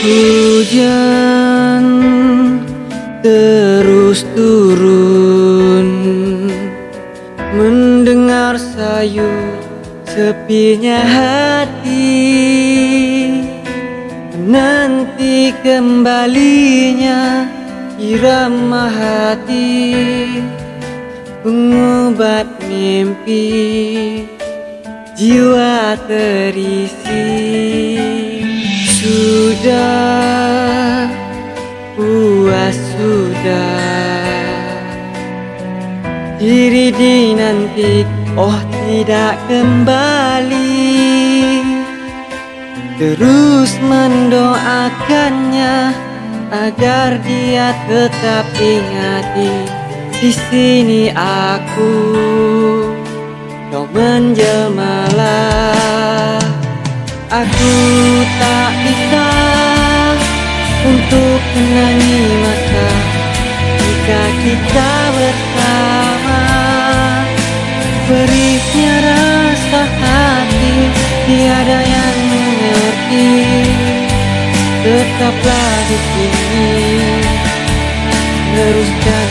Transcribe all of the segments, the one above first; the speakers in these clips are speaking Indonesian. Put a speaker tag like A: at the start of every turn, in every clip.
A: Hujan terus turun. Mendengar sayu sepinya hati Nanti kembalinya irama hati. Pengobat mimpi jiwa terisi Sudah puas sudah. Diri dinanti oh tidak kembali. Terus mendoakannya agar dia tetap ingati di sini aku kau menjelmalah aku tak bisa untuk menangi masa jika kita bersama. Perihnya rasa hati tiada yang mengerti. Tetaplah di sini teruskan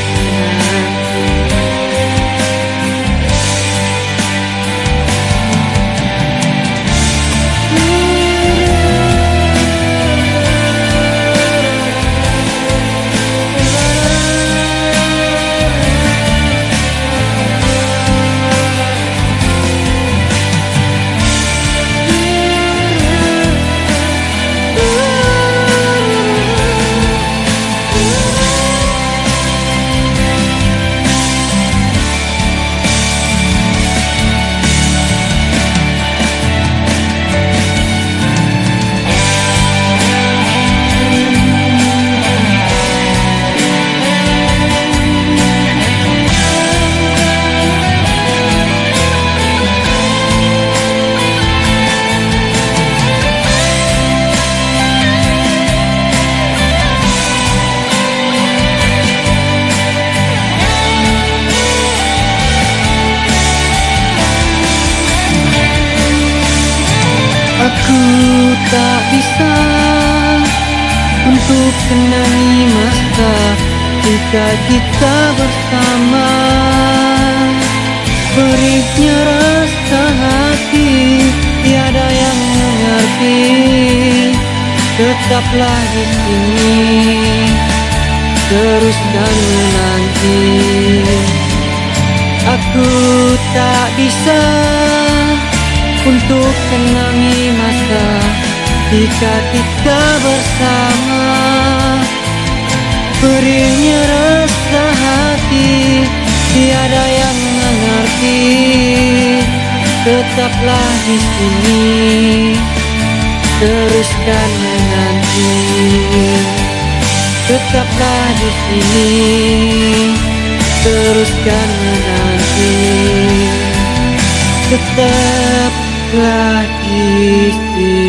A: Aku tak bisa untuk kenangi masa jika kita bersama. Perihnya rasa hati tiada yang mengerti. Tetaplah di sini teruskan menanti. Aku tak bisa untuk kenangi masa jika kita bersama. Perihnya rasa hati tiada yang mengerti. Tetaplah di sini teruskan menanti. Tetaplah di sini teruskan menanti. Tetaplah di sini